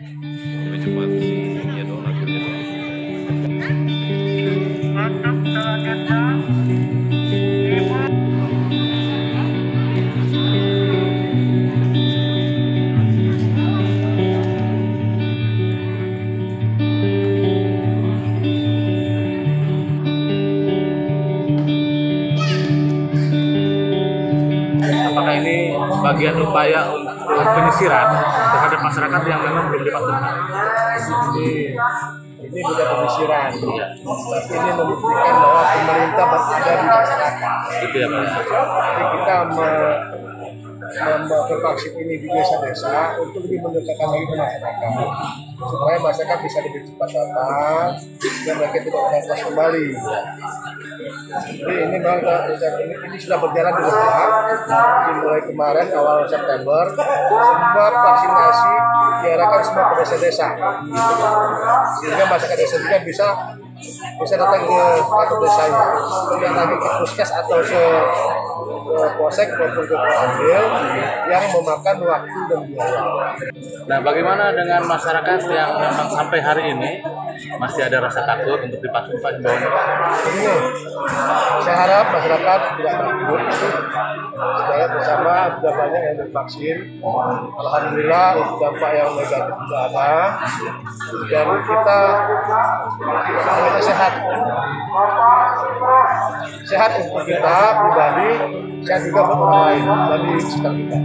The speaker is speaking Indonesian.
Mọi. Bagian upaya untuk penyisiran terhadap masyarakat yang memang belum dipatuhi. Jadi ini bukan pemisiran, tapi ini membuktikan bahwa pemerintah berada di masyarakat. Itu ya Pak. Jadi kita me- membawa vaksin ini di desa-desa untuk lebih mendekatkan lagi ke masyarakat supaya masyarakat bisa lebih cepat datang dan mereka tidak was kembali. Jadi ini memang ini, ini sudah berjalan di bertahap dimulai kemarin awal September semua vaksinasi diarahkan semua ke desa-desa. Sehingga masyarakat desa juga bisa bisa datang ke kantor desanya tidak lagi ke puskes atau ke posek maupun ke ambil yang memakan waktu dan biaya. Nah, bagaimana dengan masyarakat yang memang sampai hari ini masih ada rasa takut untuk divaksin Pak himbauannya? Ini saya harap masyarakat tidak takut supaya bersama sudah banyak yang divaksin. Alhamdulillah dampak yang negatif tidak ada dan kita semuanya sehat. Sehat untuk kita pribadi, sehat juga untuk orang lain dari sekitar kita.